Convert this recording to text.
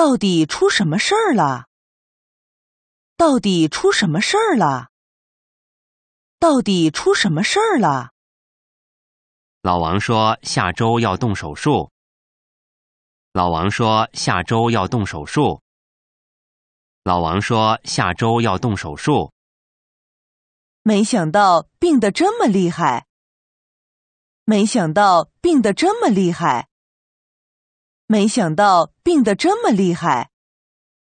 到底出什么事儿了？到底出什么事儿了？到底出什么事儿了？老王说下周要动手术。老王说下周要动手术。老王说下周要动手术。没想到病得这么厉害！没想到病得这么厉害！没想到病得这么厉害！